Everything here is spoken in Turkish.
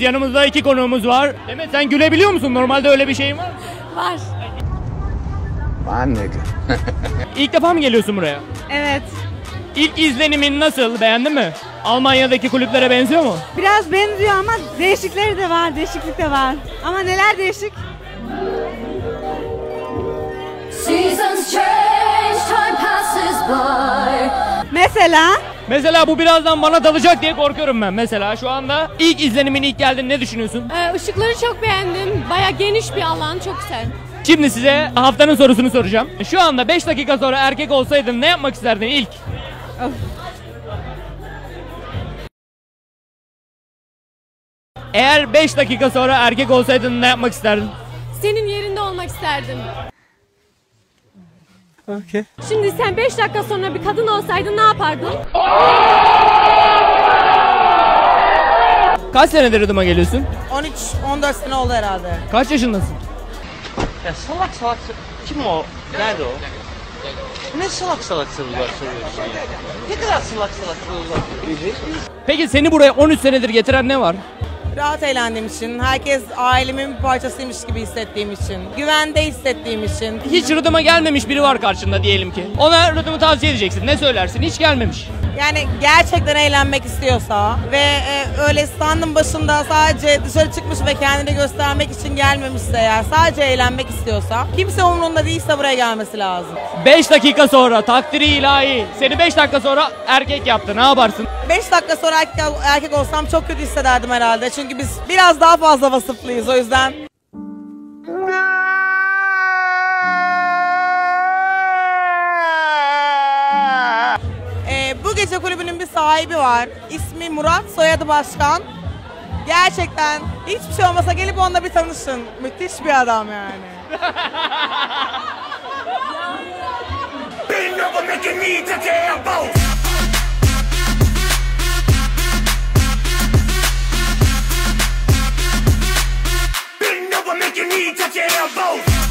Yanımızda iki konuğumuz var. Demet sen gülebiliyor musun? Normalde öyle bir şeyin var mı? Var. My nigga. İlk defa mı geliyorsun buraya? Evet. İlk izlenimin nasıl? Beğendin mi? Almanya'daki kulüplere benziyor mu? Biraz benziyor ama değişikleri de var, değişiklik de var. Ama neler değişik? Seasons change, time passes by. Mesela Mesela bu birazdan bana dalacak diye korkuyorum ben. Mesela şu anda ilk izlenimin ilk geldin ne düşünüyorsun? Ee, ışıkları çok beğendim. Baya geniş bir alan, çok güzel. Şimdi size haftanın sorusunu soracağım. Şu anda 5 dakika sonra erkek olsaydın ne yapmak isterdin ilk? Eğer 5 dakika sonra erkek olsaydın ne yapmak isterdin? Senin yerinde olmak isterdim. Şimdi sen 5 dakika sonra bir kadın olsaydın ne yapardın? Kaç senedir Idıma geliyorsun? 13-14 sene oldu herhalde. Kaç yaşındasın? Ya salak salak kim o? Nerede o? Ne salak salak sorular soruyorsun ya? Ne kadar salak salak sorular soruyorsun? Peki seni buraya 13 senedir getiren ne var? Rahat eğlendiğim için, herkes ailemin bir parçasıymış gibi hissettiğim için, güvende hissettiğim için. Hiç Rıdım'a gelmemiş biri var karşında diyelim ki. Ona Rıdım'ı tavsiye edeceksin. Ne söylersin? Hiç gelmemiş. Yani gerçekten eğlenmek istiyorsa ve e, öyle standın başında sadece dışarı çıkmış ve kendini göstermek için gelmemişse eğer sadece eğlenmek istiyorsa kimse umurunda değilse buraya gelmesi lazım. 5 dakika sonra takdiri ilahi. Seni 5 dakika sonra erkek yaptı. Ne yaparsın? 5 dakika sonra erkek, erkek olsam çok kötü hissederdim herhalde. Çünkü biz biraz daha fazla vasıflıyız o yüzden. Gece kulübünün bir sahibi var. İsmi Murat, soyadı Başkan. Gerçekten hiçbir şey olmasa gelip onunla bir tanışın. Müthiş bir adam yani. Bend over, your knee touch your elbow. Bend over, make your knee touch your